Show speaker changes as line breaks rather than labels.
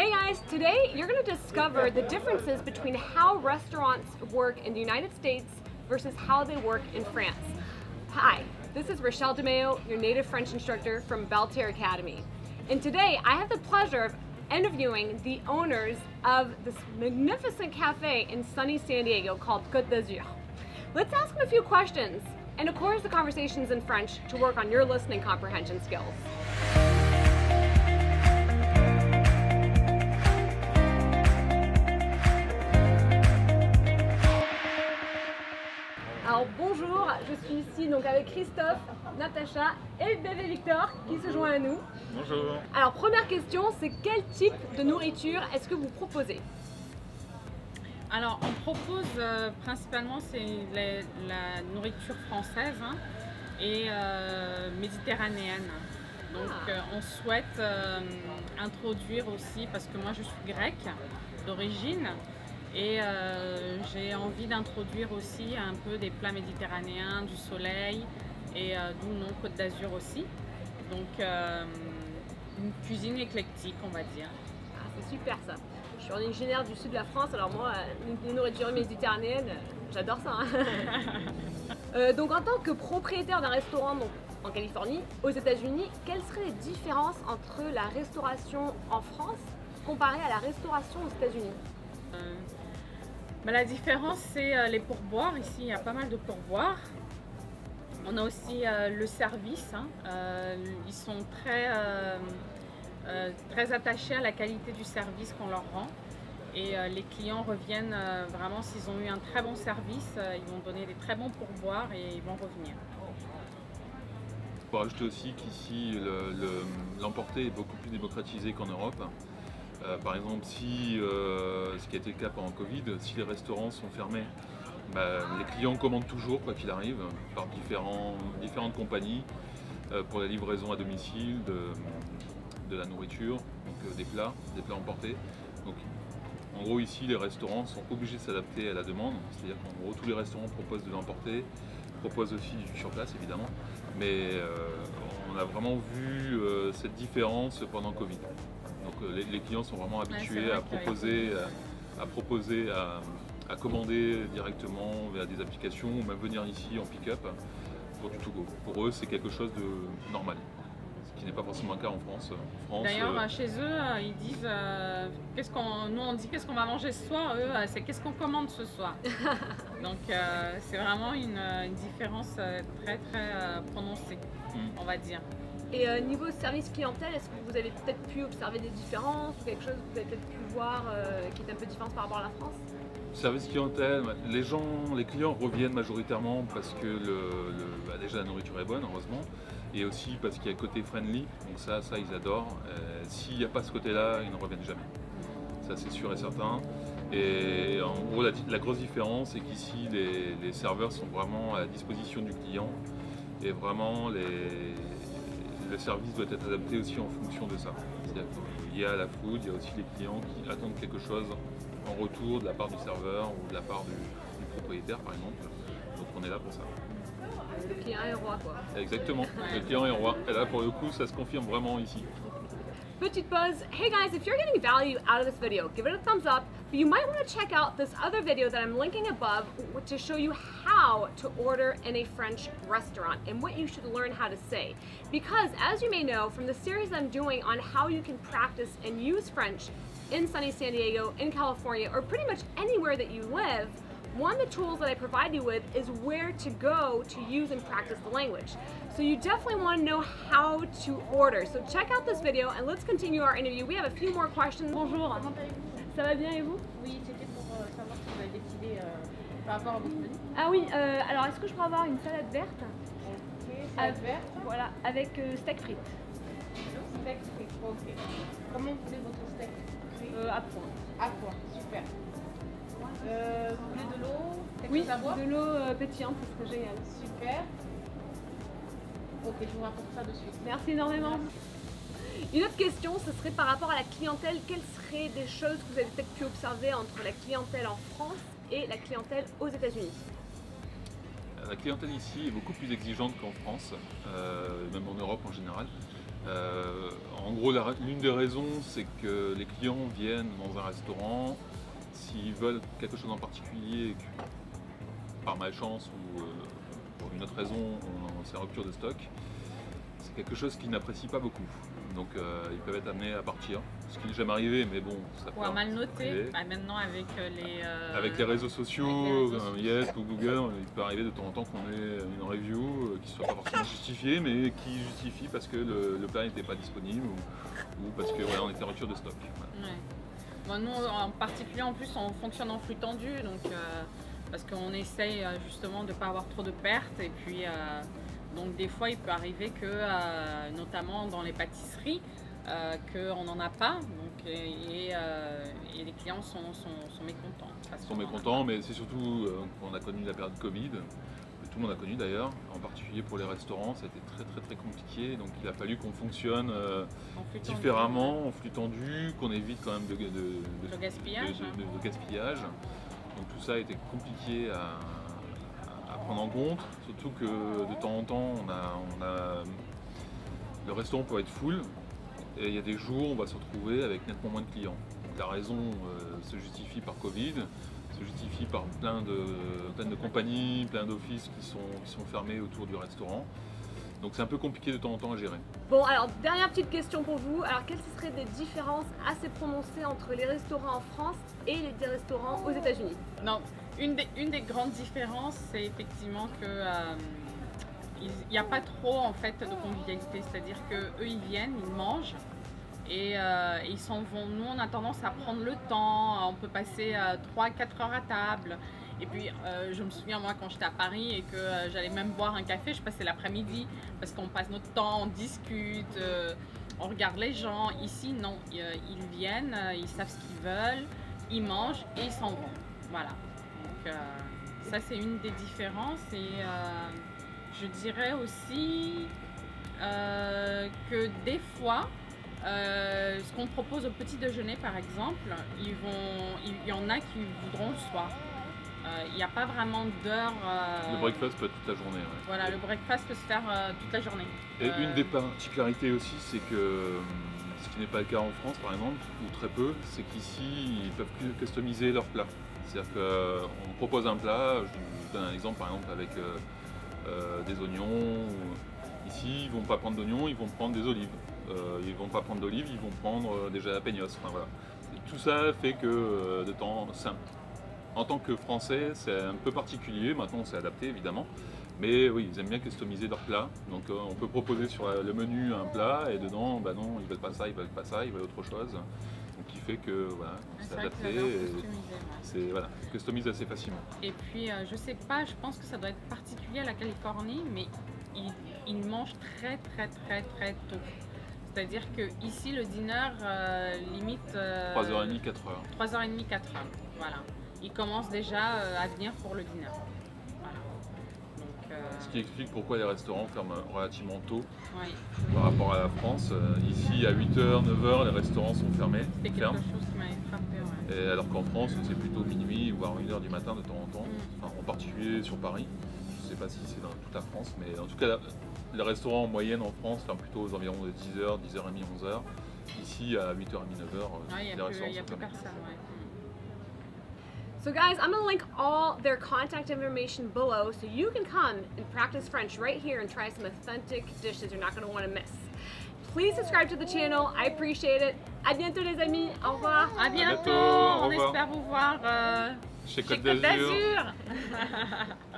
Hey guys, today you're going to discover the differences between how restaurants work in the United States versus how they work in France. Hi, this is Rochelle DeMeo, your native French instructor from Baltier Academy. And today I have the pleasure of interviewing the owners of this magnificent cafe in sunny San Diego called Côte d'Azur. Let's ask them a few questions and of course the conversations in French to work on your listening comprehension skills. Alors bonjour, je suis ici donc avec Christophe, Natacha et bébé Victor qui se joint à nous.
Bonjour.
Alors première question, c'est quel type de nourriture est-ce que vous proposez?
Alors on propose euh, principalement c'est la, nourriture française hein, et euh, méditerranéenne. Donc
Ah.
euh, on souhaite euh, introduire aussi, parce que moi je suis grecque d'origine, et euh, j'ai envie d'introduire aussi un peu des plats méditerranéens, du soleil, et euh, d'où le nom Côte d'Azur aussi. Donc euh, une cuisine éclectique on va dire.
Ah, c'est super ça. Je suis originaire du sud de la France, alors moi, les nourritures méditerranéennes, euh, j'adore ça. hein. Donc en tant que propriétaire d'un restaurant donc, en Californie, aux États-Unis, quelles seraient les différences entre la restauration en France comparée à la restauration aux États-Unis?
Euh, la différence, c'est euh, les pourboires. Ici, il y a pas mal de pourboires. On a aussi euh, le service. hein. Ils sont très, très attachés à la qualité du service qu'on leur rend. Et les clients reviennent vraiment, s'ils ont eu un très bon service, ils vont donner des très bons pourboires et ils vont revenir.
Faut rajouter aussi qu'ici, le- le- l'emporter est beaucoup plus démocratisé qu'en Europe. Euh, par exemple, si, euh, ce qui a été le cas pendant Covid, si les restaurants sont fermés, bah, les clients commandent toujours, quoi qu'il arrive, par différentes compagnies euh, pour la livraison à domicile de, la nourriture, donc des plats, des plats emportés. Donc, en gros, ici, les restaurants sont obligés de s'adapter à la demande, c'est-à-dire qu'en gros, tous les restaurants proposent de l'emporter, proposent aussi du sur place, évidemment, mais on a vraiment vu cette différence pendant Covid. Euh, les, les clients sont vraiment habitués
vrai
à proposer, à, à proposer, à, à commander directement via des applications ou même venir ici en pick-up pour du to go. Pour eux, c'est quelque chose de normal, ce qui n'est pas forcément le cas en France.
D'ailleurs,
euh,
euh, chez eux, euh, ils disent euh, qu'est-ce qu'on, nous on dit qu'est-ce qu'on va manger ce soir. Eux, euh, c'est qu'est-ce qu'on commande ce soir. Donc, euh, c'est vraiment une, euh, une différence euh, très très euh, prononcée,
Mm.
on va dire.
Et euh, niveau service clientèle, est-ce que vous avez peut-être pu observer des différences ou quelque chose que vous avez peut-être pu voir euh, qui est un peu différent par rapport à la France?
Service clientèle, les gens, les clients reviennent majoritairement parce que bah, déjà la nourriture est bonne, heureusement, et aussi parce qu'il y a le côté friendly, donc ça, ça ils adorent. Euh, S'il n'y a pas ce côté-là, ils ne reviennent jamais. Ça c'est sûr et certain. Et en gros, la, la grosse différence, c'est qu'ici, les, les serveurs sont vraiment à la disposition du client, et vraiment les, le service doit être adapté aussi en fonction de ça. C'est-à-dire qu'il y a la food, il y a aussi les clients qui attendent quelque chose en retour de la part du serveur ou de la part du, du propriétaire par exemple. Donc on est là pour ça.
Le client est roi quoi.
Exactement, le client est roi. Et là pour le coup ça se confirme vraiment ici.
Petite pause. Hey guys, if you're getting value out of this video, give it a thumbs up. But you might want to check out this other video that I'm linking above to show you how to order in a French restaurant and what you should learn how to say. Because as you may know from the series I'm doing on how you can practice and use French in sunny San Diego, in California, or pretty much anywhere that you live, one of the tools that I provide you with is where to go to use and practice the language. So you definitely want to know how to order. So check out this video and let's continue our interview. We have a few more questions. Bonjour. Ça va bien et vous?
Oui, c'était pour euh, savoir si vous avez décidé euh, par rapport à votre menu.
Ah oui, euh, alors est-ce que je peux avoir une salade verte?
Ok, salade verte,
Voilà, avec euh, steak frites.
steak frites. Ok. Comment vous voulez votre steak frit
Euh, à point.
À quoi Super. Vous voulez de l'eau
Oui, de l'eau pétillante, ce serait génial.
Super. Ok, je vous rapporte ça de suite.
Merci énormément. Une autre question, ce serait par rapport à la clientèle. Quelles seraient des choses que vous avez peut-être pu observer entre la clientèle en France et la clientèle aux États-Unis?
La clientèle ici est beaucoup plus exigeante qu'en France, euh, même en Europe en général. Euh, en gros, l'une des raisons, c'est que les clients viennent dans un restaurant, s'ils veulent quelque chose en particulier, par malchance ou euh, pour une autre raison, on, c'est rupture de stock, c'est quelque chose qu'ils n'apprécient pas beaucoup. Donc euh, ils peuvent être amenés à partir, ce qui n'est jamais arrivé, mais bon, ça peut
Ou à mal noter. Bah, maintenant avec euh, les. euh,
Avec les réseaux sociaux,
les réseaux.
Yelp ou Google, il peut arriver de temps en temps qu'on ait une review qui ne soit pas forcément justifiée, mais qui justifie parce que le, le plat n'était pas disponible ou, ou parce que voilà, on était en rupture de stock. Voilà.
Ouais. Bon, nous, en particulier, en plus, on fonctionne en flux tendu, donc euh, parce qu'on essaye justement de ne pas avoir trop de pertes. Et puis, euh, donc des fois, il peut arriver que, euh, notamment dans les pâtisseries, euh, qu'on n'en a pas. Donc, et, euh, et les clients sont, sont, sont mécontents.
Ils sont mécontents, mais c'est surtout euh, qu'on a connu la période Covid, que tout le monde a connu d'ailleurs, en particulier pour les restaurants, ça a été très très très compliqué, donc il a fallu qu'on fonctionne euh.
En
différemment, en flux tendu, qu'on évite quand même de, de-
gaspillage, hein.
gaspillage. Donc tout ça a été compliqué à en compte, surtout que de temps en temps, on a, on a- le restaurant peut être full, et il y a des jours on va se retrouver avec nettement moins de clients. La raison euh, se justifie par Covid, se justifie par plein de, plein de compagnies, plein d'offices qui sont, qui sont fermés autour du restaurant. Donc c'est un peu compliqué de temps en temps à gérer.
Bon, alors, dernière petite question pour vous. Alors, quelles seraient des différences assez prononcées entre les restaurants en France et les restaurants aux États-Unis?
Non, une des, une des grandes différences, c'est effectivement que euh, il n'y a pas trop en fait de convivialité. C'est-à-dire que eux ils viennent, ils mangent et, euh, et ils s'en vont. Nous on a tendance à prendre le temps. On peut passer 3-4 heures à table. Et puis euh, je me souviens moi quand j'étais à Paris et que euh, j'allais même boire un café, je passais l'après-midi parce qu'on passe notre temps, on discute. euh, on regarde les gens. Ici, non. Ils, viennent, ils savent ce qu'ils veulent, ils mangent et ils s'en vont. Voilà. Donc, ça, c'est une des différences. Et je dirais aussi que des fois, ce qu'on propose au petit déjeuner, par exemple, il y en a qui voudront le soir. Euh, Il n'y a pas vraiment d'heure. euh,
Le breakfast peut être toute la journée. ouais.
Voilà, le breakfast peut se faire euh, toute la journée.
Et une des particularités aussi, c'est que ce qui n'est pas le cas en France par exemple, ou très peu, c'est qu'ici ils peuvent plus customiser leur plat. C'est-à-dire qu'on propose un plat, je vous donne un exemple par exemple avec euh, euh, des oignons. Ici, ils vont pas prendre d'oignons, ils vont prendre des olives. Euh, ils vont pas prendre d'olives, ils vont prendre des jalapenos. Enfin, voilà. Et tout ça fait que de temps, un- en tant que Français, c'est un peu particulier. Maintenant, c'est adapté évidemment. Mais oui, ils aiment bien customiser leur plat. Donc euh, on peut proposer sur le menu un plat et dedans, bah non, ils veulent pas ça, ils veulent pas ça, ils veulent autre chose. Donc qui fait que voilà,
que
adapté. C'est voilà, assez facilement.
Et puis, euh, je sais pas, je pense que ça doit être particulier à la Californie, mais ils, ils mangent très, très, très, très tôt. C'est-à-dire que ici, le dîner euh, limite. euh,
3h30, 4h.
3h30, 4h. Voilà. Ils commencent déjà euh, à venir pour le dîner. Voilà. Donc, euh,
Ce qui explique pourquoi les restaurants ferment relativement tôt par rapport à la France. Euh, Ici, à 8h, 9h, les restaurants sont fermés,
c'était quelque
ferment.
chose qui m'avait frappé. Ouais.
Et alors qu'en France, c'est plutôt minuit, voire 1h du matin de temps en temps.
Mm.
Enfin, en particulier sur Paris. Je ne sais pas si c'est dans toute la France, mais en tout cas, les restaurants en moyenne en France ferment plutôt aux environs de 10h, 10h30, 11h. Ici, à 8h30, 9h,
Ouais,
les
plus,
restaurants
il y a
sont fermés.
personne. ouais.
So, guys, I'm gonna link all their contact information below so you can come and practice French right here and try some authentic dishes you're not gonna wanna miss. Please subscribe to the channel. I appreciate it. À bientôt, les amis. Au revoir.
À bientôt.
bientôt,
On espère vous voir euh,
Chez
chez
Côte
Côte
d'Azur.
d'Azur.